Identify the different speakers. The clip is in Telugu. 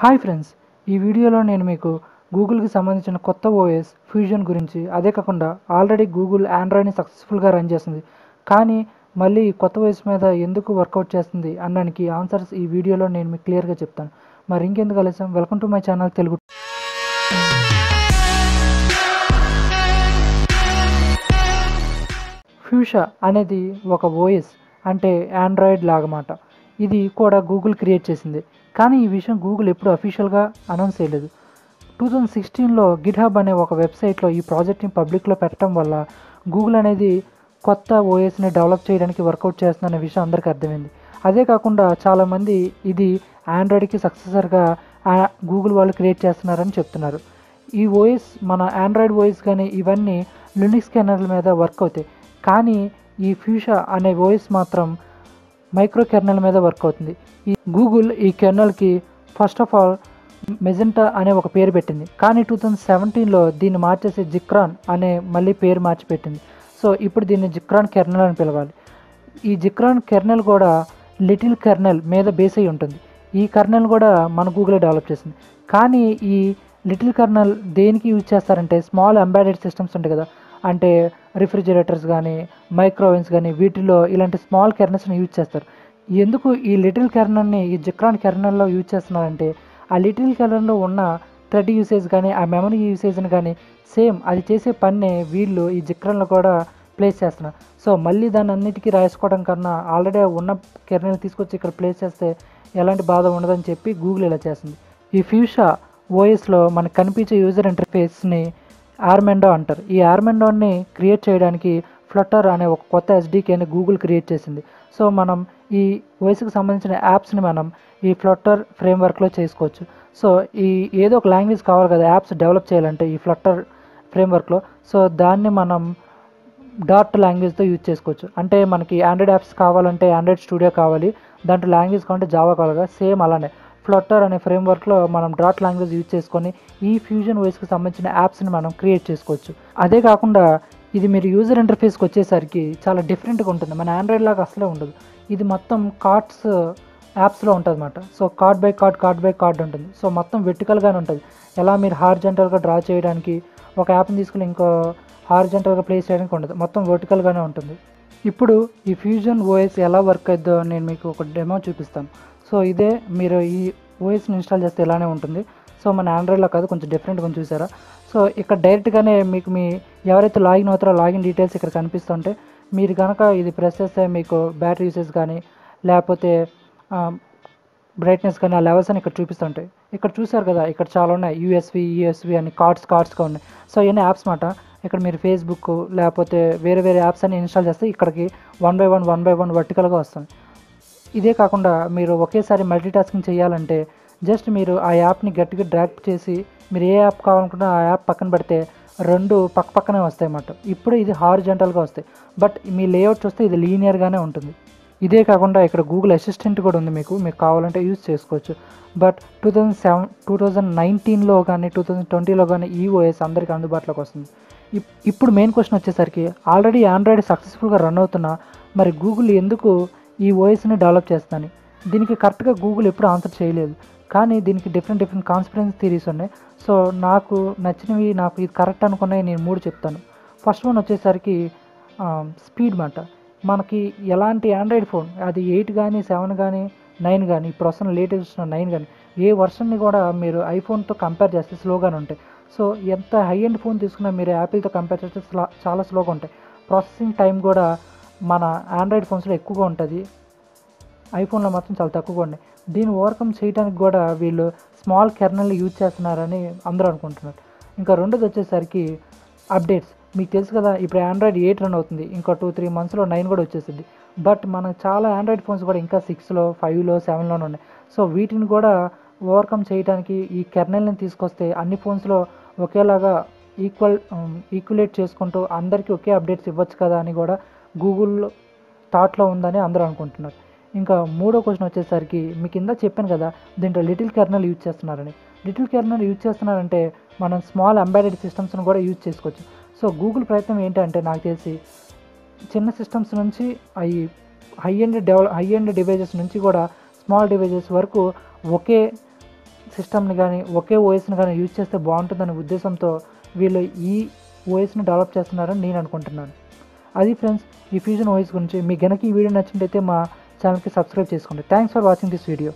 Speaker 1: హాయ్ ఫ్రెండ్స్ ఈ వీడియోలో నేను మీకు గూగుల్కి సంబంధించిన కొత్త ఓఎస్ ఫ్యూజన్ గురించి అదే కాకుండా ఆల్రెడీ గూగుల్ ఆండ్రాయిడ్ని సక్సెస్ఫుల్గా రన్ చేస్తుంది. కానీ మళ్ళీ ఈ కొత్త ఓఎస్ మీద ఎందుకు వర్కౌట్ చేస్తుంది అనడానికి ఆన్సర్స్ ఈ వీడియోలో నేను మీకు క్లియర్గా చెప్తాను. మరి ఇంకెందుకు కలిసాం welcome to my channel Telugu Fuchsia అనేది ఒక ఓఎస్ అంటే ఆండ్రాయిడ్ లాగమాట. ఇది కూడా గూగుల్ క్రియేట్ చేసింది. కానీ ఈ విషయం గూగుల్ ఎప్పుడు అఫీషియల్గా అనౌన్స్ చేయలేదు. టూ థౌజండ్ సిక్స్టీన్లో గిట్ హబ్ అనే ఒక వెబ్సైట్లో ఈ ప్రాజెక్ట్ని పబ్లిక్లో పెట్టడం వల్ల గూగుల్ అనేది కొత్త ఓఎస్ని డెవలప్ చేయడానికి వర్కౌట్ చేస్తుందనే విషయం అందరికీ అర్థమైంది. అదే కాకుండా చాలామంది ఇది ఆండ్రాయిడ్కి సక్సెసర్గా గూగుల్ వాళ్ళు క్రియేట్ చేస్తున్నారని చెప్తున్నారు. ఈ ఓఎస్ మన ఆండ్రాయిడ్ ఓఎస్ కానీ ఇవన్నీ లినిక్స్ స్కానర్ల మీద వర్క్ అవుతాయి. కానీ ఈ ఫ్యూషా అనే ఓఎస్ మాత్రం మైక్రో కెర్నల్ మీద వర్క్ అవుతుంది. ఈ గూగుల్ ఈ కెర్నల్కి ఫస్ట్ ఆఫ్ ఆల్ మెజెంటా అనే ఒక పేరు పెట్టింది. కానీ టూ థౌజండ్ సెవెంటీన్లో దీన్ని మార్చేసి జిక్రాన్ అనే మళ్ళీ పేరు మార్చి పెట్టింది సో ఇప్పుడు దీన్ని జిక్రాన్ కెర్నల్ అని పిలవాలి. ఈ జిక్రాన్ కెర్నల్ కూడా లిటిల్ కెర్నల్ మీద బేస్ అయి ఉంటుంది. ఈ కర్నల్ కూడా మన గూగులే డెవలప్ చేసింది. కానీ ఈ లిటిల్ కర్నల్ దేనికి యూజ్ చేస్తారంటే స్మాల్ ఎంబాడెడ్ సిస్టమ్స్ ఉంటాయి కదా అంటే రిఫ్రిజిరేటర్స్ కానీ మైక్రోవేవ్స్ కానీ వీటిలో ఇలాంటి స్మాల్ కెర్నల్స్ని యూజ్ చేస్తారు. ఎందుకు ఈ లిటిల్ కెర్నల్ని ఈ జిక్రాన్ కెర్నల్లో యూజ్ చేస్తున్నారంటే ఆ లిటిల్ కెర్నల్లో ఉన్న థ్రెడ్ యూసేజ్ కానీ ఆ మెమరీ యూసేజ్ని కానీ సేమ్ అది చేసే పన్నే వీళ్ళు ఈ జిక్రాన్లో కూడా ప్లేస్ చేస్తున్నారు. సో మళ్ళీ దాన్ని అన్నిటికీ రాసుకోవడం కన్నా ఆల్రెడీ ఉన్న కెర్నల్ తీసుకొచ్చి ఇక్కడ ప్లేస్ చేస్తే ఎలాంటి బాధ ఉండదని చెప్పి గూగుల్ ఇలా చేస్తుంది. ఈ ఫ్యూషా ఓఎస్లో మనకు కనిపించే యూజర్ ఇంటర్ఫేస్ని ఆర్మెండో అంటారు. ఈ ఆర్మెండోని క్రియేట్ చేయడానికి ఫ్లటర్ అనే ఒక కొత్త ఎస్డికేని గూగుల్ క్రియేట్ చేసింది. సో మనం ఈ వయసుకు సంబంధించిన యాప్స్ని మనం ఈ ఫ్లట్టర్ ఫ్రేమ్వర్క్లో చేసుకోవచ్చు. సో ఈ ఏదో ఒక లాంగ్వేజ్ కావాలి కదా యాప్స్ డెవలప్ చేయాలంటే ఈ ఫ్లట్టర్ ఫ్రేమ్వర్క్లో సో దాన్ని మనం డాట్ లాంగ్వేజ్తో యూజ్ చేసుకోవచ్చు. అంటే మనకి ఆండ్రాయిడ్ యాప్స్ కావాలంటే ఆండ్రాయిడ్ స్టూడియో కావాలి. దాంట్లో లాంగ్వేజ్ కావాలంటే జావా కావాలి కదా సేమ్ అలానే. ఫ్లట్టర్ అనే ఫ్రేమ్వర్క్లో మనం డాట్ లాంగ్వేజ్ యూజ్ చేసుకొని ఈ ఫ్యూజన్ వాయిస్కి సంబంధించిన యాప్స్ని మనం క్రియేట్ చేసుకోవచ్చు. అదే కాకుండా ఇది మీరు యూజర్ ఇంటర్ఫేస్కి వచ్చేసరికి చాలా డిఫరెంట్గా ఉంటుంది. మన ఆండ్రాయిడ్ లాగా అసలే ఉండదు. ఇది మొత్తం కార్డ్స్ యాప్స్లో ఉంటుంది అనమాట so card by card card by card ఉంటుంది. సో మొత్తం వెర్టికల్గానే ఉంటుంది. ఎలా మీరు హార్జెంటల్గా డ్రా చేయడానికి ఒక యాప్ని తీసుకుని ఇంకో హార్జెంటల్గా ప్లేస్ చేయడానికి ఉండదు. మొత్తం వర్టికల్గానే ఉంటుంది. ఇప్పుడు ఈ ఫ్యూజన్ ఓఎస్ ఎలా వర్క్ అవుతుందో నేను మీకు ఒక డెమో చూపిస్తాను. సో ఇదే మీరు ఈ ఓఎస్ని ఇన్స్టాల్ చేస్తే ఇలానే ఉంటుంది. సో మన ఆండ్రాయిడ్లో కాదు కొంచెం డిఫరెంట్ కొంచెం చూసారా? సో ఇక్కడ డైరెక్ట్గానే మీకు మీ ఎవరైతే లాగిన్ అవుతారో లాగిన్ డీటెయిల్స్ ఇక్కడ కనిపిస్తుంటే మీరు కనుక ఇది ప్రెస్ చేస్తే మీకు బ్యాటరీ యూసేజ్ కానీ లేకపోతే బ్రైట్నెస్ కానీ ఆ లెవెల్స్ అని ఇక్కడ చూపిస్తుంటాయి. ఇక్కడ చూసారు కదా ఇక్కడ చాలా ఉన్నాయి. యూఎస్వి యూఎస్వి అని కార్డ్స్ కార్డ్స్గా ఉన్నాయి. సో ఇవన్నీ యాప్స్ మాట. ఇక్కడ మీరు ఫేస్బుక్ లేకపోతే వేరే వేరే యాప్స్ అన్ని ఇన్స్టాల్ చేస్తే ఇక్కడికి one by one one by one వర్టికల్గా వస్తుంది ఇదే కాకుండా మీరు ఒకేసారి మల్టీటాస్కింగ్ చేయాలంటే జస్ట్ మీరు ఆ యాప్ని గట్టిగా డ్రాక్ చేసి మీరు ఏ యాప్ కావాలనుకుంటే ఆ యాప్ పక్కన పెడితే రెండు పక్క పక్కనే వస్తాయి అన్నమాట. ఇప్పుడు ఇది హార్జెంటల్గా వస్తాయి. బట్ మీ లేఅవుట్ చూస్తే ఇది లీనియర్గానే ఉంటుంది. ఇదే కాకుండా ఇక్కడ గూగుల్ అసిస్టెంట్ కూడా ఉంది మీకు. మీకు కావాలంటే యూజ్ చేసుకోవచ్చు. But two thousand seven two thousand నైన్టీన్లో కానీ టూ థౌజండ్ ట్వంటీలో కానీ ఈ ఓఎస్ అందరికీ అందుబాటులోకి వస్తుంది. ఇప్పుడు మెయిన్ క్వశ్చన్ వచ్చేసరికి ఆల్రెడీ ఆండ్రాయిడ్ సక్సెస్ఫుల్గా రన్ అవుతున్నా మరి గూగుల్ ఎందుకు ఈ ఓఎస్ని డెవలప్ చేస్తాను దీనికి కరెక్ట్గా గూగుల్ ఎప్పుడు ఆన్సర్ చేయలేదు. కానీ దీనికి డిఫరెంట్ డిఫరెంట్ కాన్స్పిరెన్స్ థీరీస్ ఉన్నాయి. సో నాకు నచ్చినవి నాకు ఇది కరెక్ట్ అనుకున్నవి నేను మూడు చెప్తాను. ఫస్ట్ వన్ వచ్చేసరికి స్పీడ్ మాట మనకి ఎలాంటి ఆండ్రాయిడ్ ఫోన్ అది ఎయిట్ కానీ సెవెన్ కానీ నైన్ కానీ ఇప్పుడు వస్తున్న లేటెస్ట్ నైన్ కానీ ఏ వర్షన్ని కూడా మీరు ఐఫోన్తో కంపేర్ చేస్తే స్లోగానే ఉంటాయి. సో ఎంత హై ఎండ్ ఫోన్ తీసుకున్నా మీరు యాపిల్తో కంపేర్ చేస్తే చాలా స్లోగా ఉంటాయి. ప్రాసెసింగ్ టైం కూడా మన ఆండ్రాయిడ్ ఫోన్స్లో ఎక్కువగా ఉంటుంది. ఐఫోన్లో మాత్రం చాలా తక్కువగా ఉన్నాయి. దీన్ని ఓవర్కమ్ చేయడానికి కూడా వీళ్ళు స్మాల్ కెర్నల్ యూజ్ చేస్తున్నారని అందరూ అనుకుంటున్నారు. ఇంకా రెండోది వచ్చేసరికి అప్డేట్స్ మీకు తెలుసు కదా ఇప్పుడు ఆండ్రాయిడ్ ఎయిట్ రన్ అవుతుంది. ఇంకా టూ త్రీ మంత్స్లో నైన్ కూడా వచ్చేసింది. బట్ మనకు చాలా ఆండ్రాయిడ్ ఫోన్స్ కూడా ఇంకా సిక్స్లో ఫైవ్లో సెవెన్లోనే ఉన్నాయి. సో వీటిని కూడా ఓవర్కమ్ చేయడానికి ఈ కెర్నల్ని తీసుకొస్తే అన్ని ఫోన్స్లో ఒకేలాగా ఈక్వల్ ఈక్వలేట్ um, చేసుకుంటూ అందరికీ ఒకే అప్డేట్స్ ఇవ్వచ్చు కదా అని కూడా గూగుల్ థాట్లో ఉందని అందరూ అనుకుంటున్నారు. ఇంకా మూడో క్వశ్చన్ వచ్చేసరికి మీ కింద చెప్పాను కదా దీంట్లో లిటిల్ కెర్నల్ యూజ్ చేస్తున్నారని. లిటిల్ కెర్నల్ యూజ్ చేస్తున్నారంటే మనం స్మాల్ ఎంబెడెడ్ సిస్టమ్స్ని కూడా యూజ్ చేసుకోవచ్చు. సో గూగుల్ ప్రయత్నం ఏంటంటే నాకు తెలిసి చిన్న సిస్టమ్స్ నుంచి అవి high end develop high end devices నుంచి కూడా స్మాల్ డివైజెస్ వరకు ఒకే సిస్టమ్ని కానీ ఒకే ఓఎస్ని కానీ యూజ్ చేస్తే బాగుంటుందనే ఉద్దేశంతో వీళ్ళు ఈ ఓఎస్ని డెవలప్ చేస్తున్నారని నేను అనుకుంటున్నాను. అది ఫ్రెండ్స్ ఈ ఫ్యూజన్ వాయిస్ గురించి మీకు గనక ఈ వీడియో నచ్చినట్టయితే మా ఛానల్కి సబ్స్క్రైబ్ చేసుకోండి. Thanks for watching this video